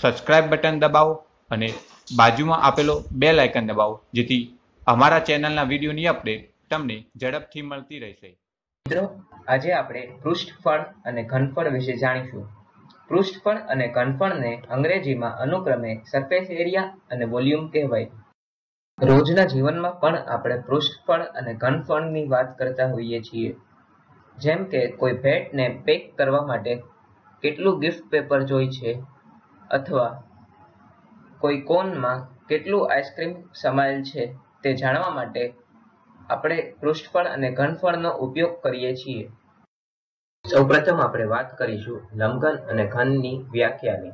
Subscribe button દબાવો અને બાજુમાં આપેલો બેલ આઇકન દબાવો, જેથી અમારા ચેનલના વિડીયોની અપડેટ તમને ઝડપથી મળતી રહેશે. મિત્રો, આજે આપણે પૃષ્ઠફળ અને ઘનફળ વિશે જાણીશું. પૃષ્ઠફળ અને ઘનફળને અંગ્રેજીમાં અનુક્રમે સરફેસ એરિયા અને વોલ્યુમ કહેવાય. રોજના જીવનમાં પણ આપણે પૃષ્ઠફળ અને ઘનફળની વાત કરતા હોઈએ છીએ. જેમ કે કોઈ ભેટને પેક કરવા માટે કેટલું ગિફ્ટ પેપર જોઈ છે અથવા કોઈ કોનમાં કેટલું આઈસ્ક્રીમ સમાયેલ છે તે જાણવા માટે આપણે પૃષ્ઠફળ અને ઘનફળનો ઉપયોગ કરીએ છીએ. સૌપ્રથમ આપણે વાત કરીશું લંબઘન અને ઘનની વ્યાખ્યાની.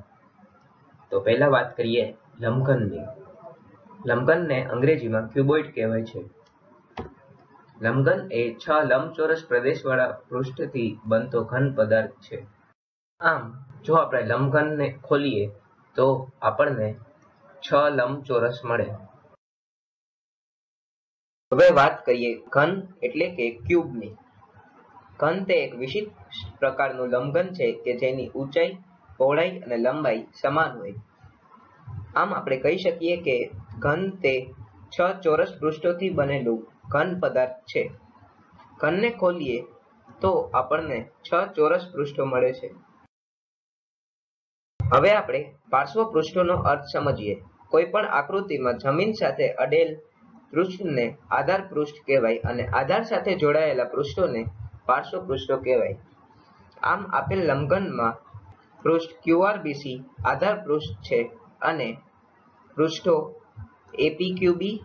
તો પહેલા વાત કરીએ લંબઘનની લંબઘનને અંગ્રેજીમાં ક્યુબોઇડ કહેવાય છે. લંબઘન એ છ લંબચોરસ પ્રદેશવાળા પૃષ્ઠથી બનતો ઘન પદાર્થ છે. આમ જો આપણે લંબઘનને ખોલીએ, તો આપણને છ લંબચોરસ મળે. હવે વાત કરીએ ઘન એટલે કે ક્યુબની. ઘન તે એક વિશિષ્ટ પ્રકારનું લંબઘન છે કે જેની ઊંચાઈ, પહોળાઈ અને લંબાઈ સમાન હોય. આમ આપણે કહી શકીએ કે ઘન તે છ ચોરસ પૃષ્ઠોથી બનેલું ઘન પદાર્થ છે. ઘનને ખોલીએ તો આપણને છ ચોરસ પૃષ્ઠો મળે છે. હવે આપણે પાર્શ્વ પૃષ્ઠોનો અર્થ સમજીએ. કોઈ પણ આકૃતિમાં જમીન સાથે અડેલ પૃષ્ઠને આધાર પૃષ્ઠ કહેવાય અને આધાર સાથે જોડાયેલા પૃષ્ઠોને પાર્શ્વ પૃષ્ઠો કહેવાય. આમ આપેલ લંબઘનમાં પૃષ્ઠ ક્યુઆરબીસી આધાર પૃષ્ઠ છે અને પૃષ્ઠો એપીક્યુબી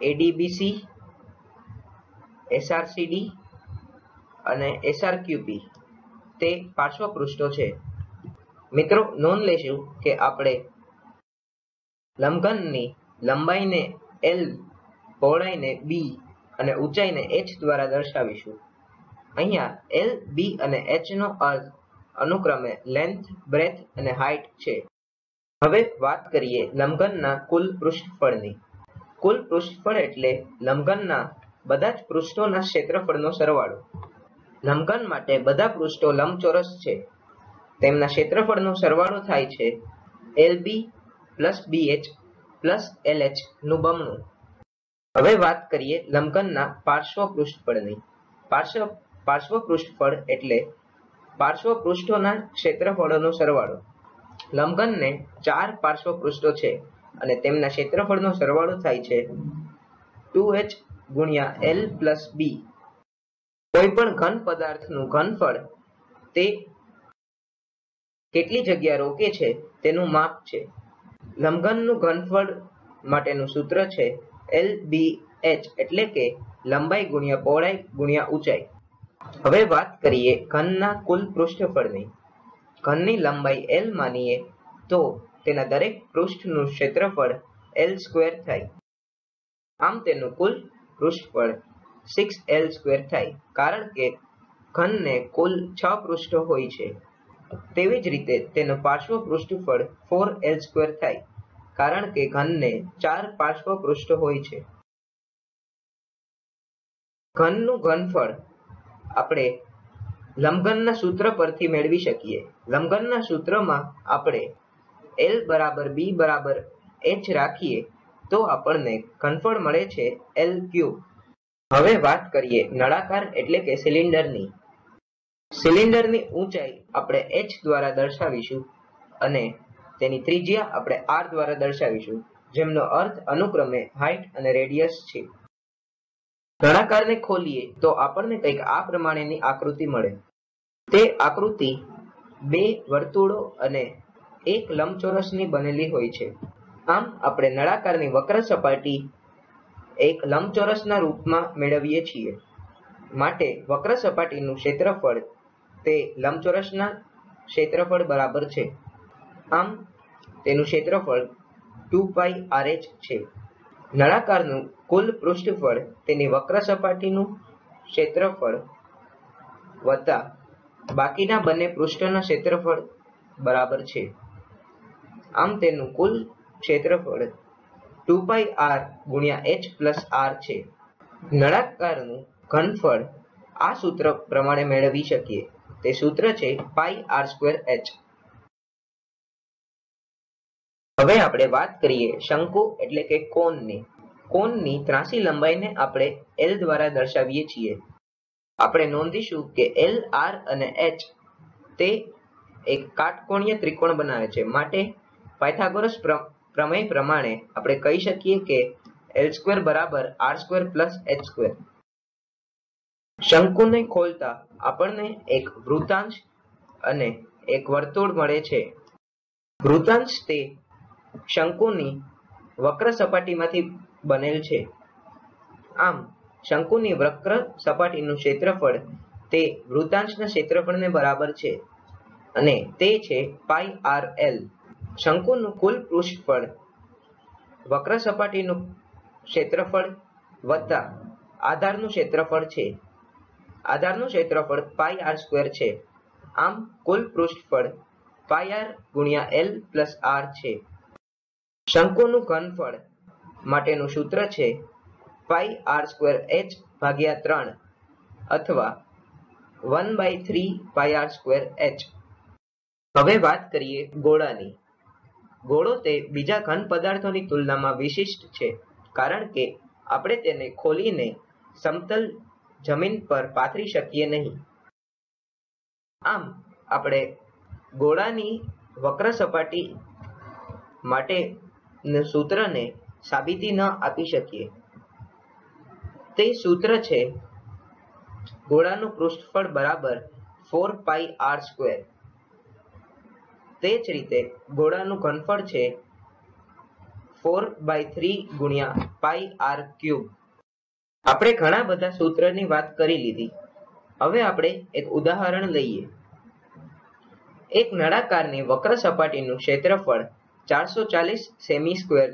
એડીબીસી એસઆરસીડી અને એસઆરક્યુપી તે પાર્શ્વ પૃષ્ઠો છે. મિત્રો, નોંધ લેશું કે આપણે લંબઘનની લંબાઈને એલ પહોળાઈને બી અને ઊંચાઈને એચ દ્વારા દર્શાવીશું. અહીંયા એલ બી અને એચ નો અર્થ અનુક્રમે લેન્થ બ્રેથ અને હાઇટ છે. હવે વાત કરીએ લંબઘનના કુલ પૃષ્ઠફળની. કુલ પૃષ્ઠફળ એટલે લંબઘનના બધા જ પૃષ્ઠોના ક્ષેત્રફળનો સરવાળો. લંબઘન માટે બધા પૃષ્ઠો લંબચોરસ છે. તેમના ક્ષેત્રફળનો સરવાળો થાય છે L B plus BH plus એલએચનું બમણું. હવે વાત કરીએ લંબઘનના પાર્શ્વ પૃષ્ઠફળની પાર્શ્વ પાર્શ્વ પૃષ્ઠફળ એટલે પાર્શ્વ પૃષ્ઠોના ક્ષેત્રફળોનો સરવાળો. લંબઘનને ચાર પાર્શ્વ પૃષ્ઠો છે અને તેમના ક્ષેત્રફળનો સરવાળો થાય છે ટુ એચ ગુણ્યા એલ પ્લસ બી કોઈ પણ ઘન પદાર્થનું ઘનફળ તે કેટલી જગ્યા રોકે છે તેનું માપ છે. લંબઘનનું ઘનફળ માટેનું સૂત્ર છે એલ બી એચ એટલે કે લંબાઈ ગુણ્યા પહોળાઈ ગુણ્યા ઊંચાઈ. હવે વાત કરીએ ઘનના કુલ પૃષ્ઠફળની. ઘનની લંબાઈ એલ માનીએ તો તેના દરેક પૃષ્ઠનું ક્ષેત્રફળ એલ સ્ક્વેર થાય. આમ તેનું કુલ પૃષ્ઠફળ સિક્સ એલ સ્ક્વેર થાય. કારણ કે ઘનને કુલ છ પૃષ્ઠો હોય છે. તેવી જ રીતે તેનું પાર્શ્વ પૃષ્ઠફળ ફોર એલ સ્ક્વેર થાય, કારણ કે ઘનને ચાર પાર્શ્વ પૃષ્ઠ હોય છે. ઘનનું ઘનફળ આપણે લંબઘનના સૂત્ર પરથી મેળવી શકીએ. લંબઘનના સૂત્રમાં આપણે એલ બરાબર બી બરાબર એચ રાખીએ તો આપણને ઘનફળ મળે છે એલ ક્યુબ હવે વાત કરીએ નળાકાર એટલે કે સિલિન્ડરની સિલિન્ડરની ઊંચાઈ આપણે h દ્વારા દર્શાવીશું અને તેની ત્રિજ્યા આપણે r દ્વારા દર્શાવીશું, જેમનો અર્થ અનુક્રમે હાઇટ અને રેડિયસ છે. નળાકારને ખોલીએ તો આપણને કંઈક આ પ્રમાણેની આકૃતિ મળે. તે આકૃતિ બે વર્તુળો અને એક લંબચોરસની બનેલી હોય છે. આમ આપણે નળાકારની વક્ર સપાટી એક લંબચોરસના રૂપમાં મેળવીએ છીએ. માટે વક્ર સપાટીનું ક્ષેત્રફળ તે લંબચોરસના ક્ષેત્રફળ બરાબર છે. આમ, તેનું ક્ષેત્રફળ ટુ પાઈ આર એચ છે. નળાકારનું કુલ પૃષ્ઠફળ તેની વક્ર સપાટીનું ક્ષેત્રફળ વત્તા બાકીના બંને પૃષ્ઠના ક્ષેત્રફળ બરાબર છે. આમ, તેનું કુલ ક્ષેત્રફળ ટુ પાઈ આર ગુણ્યા એચ પ્લસ આર છે. નળાકારનું ઘનફળ આ સૂત્ર પ્રમાણે મેળવી શકીએ. તે સૂત્ર છે પાઈ આર સ્ક્વેર એચ હવે આપણે વાત કરીએ શંકુ એટલે કે કોનની. કોનની ત્રાસી લંબાઈને આપણે એલ દ્વારા દર્શાવીએ છીએ. આપણે નોંધીશું કે એલ આર અને એચ તે એક કાટકોણીય ત્રિકોણ બનાવે છે. માટે પાયથાગોરસ પ્રમેય પ્રમાણે આપણે કહી શકીએ કે એલ સ્ક્વેર બરાબર R square plus H square શંકુને ખોલતા આપણને એક વૃતાંશ અને એક વર્તુળ મળે છે. વૃતાંશ તે શંકુની વક્ર સપાટીમાંથી બનેલ છે. આમ, શંકુની વક્ર સપાટીનું ક્ષેત્રફળ તે વૃતાંશના ક્ષેત્રફળને બરાબર છે અને તે છે પાઈ આર એલ શંકુનું કુલ પૃષ્ઠફળ વક્ર સપાટીનું ક્ષેત્રફળ વત્તા આધારનું ક્ષેત્રફળ છે. આધારનું ક્ષેત્રફળ પાઈ આર સ્ક્વેર છે. આમ કુલ પૃષ્ઠફળ પાઈ આર ગુણ્યા એલ પ્લસ આર છે. શંકુનું ઘનફળ માટેનું સૂત્ર છે પાઈ આર સ્ક્વેર એચ ભાગ્યા ત્રણ અથવા one by three pi R square H. હવે વાત કરીએ ગોળાની. ગોળો તે બીજા ઘન પદાર્થોની તુલનામાં વિશિષ્ટ છે, કારણ કે આપણે તેને ખોલીને સમતલ જમીન પર પાથરી શકીએ નહીં. આમ, આપણે ગોળાની વક્ર સપાટી માટે સૂત્રને સાબિતી ન આપી શકીએ. તે સૂત્ર છે ગોળાનું પૃષ્ઠફળ બરાબર ફોર પાઈ આર સ્ક્વેર તે જ રીતે ગોળાનું ઘનફળ છે ફોર બાય થ્રી ગુણ્યા પાઈ આર ક્યુબ આપણે ઘણા બધા સૂત્રની વાત કરી લીધી. હવે આપણે એક ઉદાહરણ લઈએ. એક નળાકારની વક્ર સપાટીનું ક્ષેત્રફળ ચારસો ચાલીસ સેમી સ્ક્વેર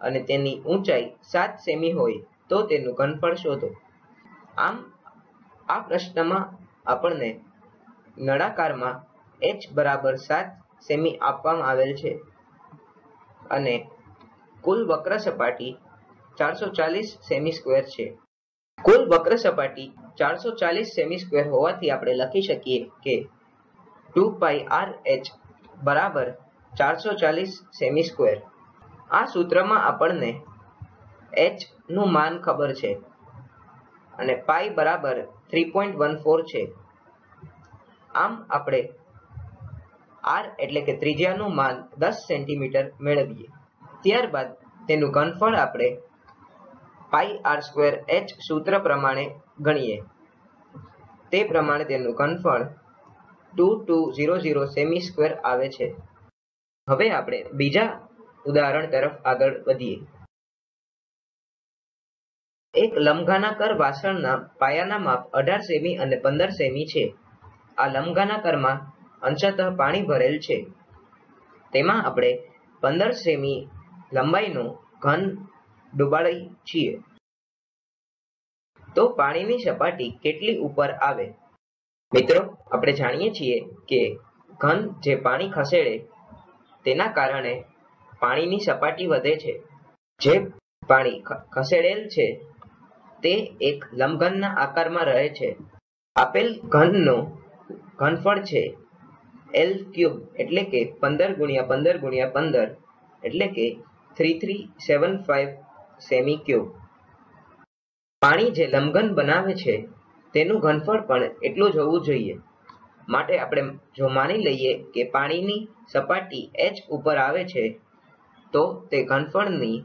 અને તેની ઊંચાઈ સાત સેમી હોય તો તેનું ઘનફળ શોધો. આમ, આ પ્રશ્નમાં આપણને નળાકારમાં h બરાબર સાત સેમી આપવામાં આવેલ છે અને કુલ વક્ર સપાટી ચારસો ચાલીસ સેમી સ્ક્વેર છે. કુલ વક્ર સપાટી ચારસો ચાલીસ સેમી સ્ક્વેર હોવાથી આપણે લખી શકીએ કે ટુ પાઈ આર એચ બરાબર ચારસો ચાલીસ સેમી સ્ક્વેર આ સૂત્રમાં આપણને એચનું માન ખબર છે અને પાઈ બરાબર થ્રી પોઈન્ટ વન ફોર છે. આમ આપણે આર એટલે કે ત્રિજ્યાનું માન દસ સેન્ટીમીટર મેળવીએ. ત્યારબાદ તેનું ઘનફળ આપણે પાઈ આર સ્ક્વેર એચ સૂત્ર પ્રમાણે ગણીએ. તે પ્રમાણે તેનું ઘનફળ two two zero zero semi square આવે છે. હવે આપણે બીજા ઉદાહરણ તરફ આગળ વધીએ. એક લંબઘાનાકર વાસણના પાયાના માપ અઢાર સેમી અને પંદર સેમી છે. આ લંબઘાનાકરમાં અંશતઃ પાણી ભરેલ છે. તેમાં આપણે પંદર સેમી લંબાઈનું ઘન ડુબાડી છીએ. તો પાણીની સપાટી કેટલી ઉપર આવે? મિત્રો, આપણે જાણીએ છીએ કે ઘન જે પાણી ખસેડે તેના કારણે પાણીની સપાટી વધે છે. જે પાણી ખસેડેલ છે તે એક લંબઘનના આકારમાં રહે છે. આપેલ ઘનનો ઘનફળ છે એલ ક્યુબ એટલે કે પંદર ગુણ્યા પંદર ગુણ્યા પંદર એટલે કે three three seven five semi cube પાણી જે લંબઘન બનાવે છે, તેનું ઘનફળ પણ એટલું જ હોવું જોઈએ. માટે આપણે જો માની લઈએ કે પાણીની સપાટી એચ ઉપર આવે છે, તો તે ઘનફળની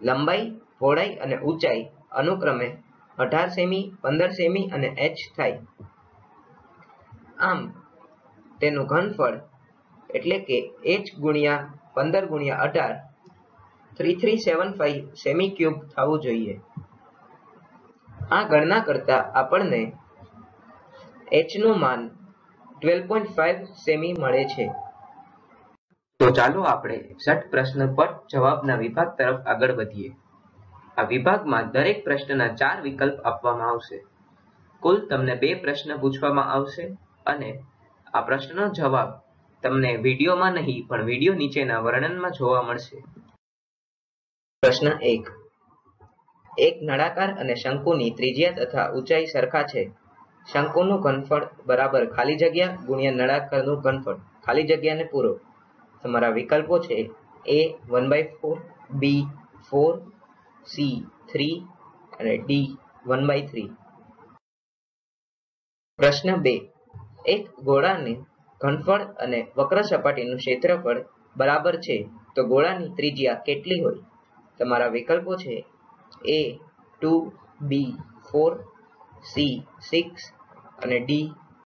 લંબાઈ, પહોળાઈ અને ઊંચાઈ અનુક્રમે અઢાર સેમી, પંદર સેમી અને એચ થાય. આમ, તેનું ઘનફળ એટલે કે એચ ગુણ્યા પંદર ગુણ્યા અઢાર three three seven five semi cube થવું જોઈએ. આ ગણના કરતા આપણને h નું માન ટ્વેલ્વ પોઈન્ટ ફાઈવ સેમી મળે છે. તો ચાલો આપણે ષટ પ્રશ્ન પર જવાબના વિભાગ તરફ આગળ વધીએ. આ વિભાગમાં દરેક પ્રશ્નના ચાર વિકલ્પ આપવામાં આવશે. કુલ તમને બે પ્રશ્ન પૂછવામાં આવશે અને આ પ્રશ્નનો જવાબ તમને વિડીયોમાં નહીં, પણ વીડિયો નીચેના વર્ણનમાં જોવા મળશે. પ્રશ્ન એક. એક નળાકાર અને શંકુની ત્રિજ્યા તથા ઊંચાઈ સરખા છે. શંકુનું ઘનફળ બરાબર ખાલી જગ્યા ગુણ્યા નળાકારનું ઘનફળ ખાલી જગ્યાને પૂરો. તમારા વિકલ્પો છે A one by four B four C three અને ડી વન બાય થ્રી પ્રશ્ન બે. એક ગોળાને ઘનફળ અને વક્ર સપાટીનું ક્ષેત્રફળ બરાબર છે તો ગોળાની ત્રિજ્યા કેટલી હોય? તમારા વિકલ્પો છે A two B four C six અને ડી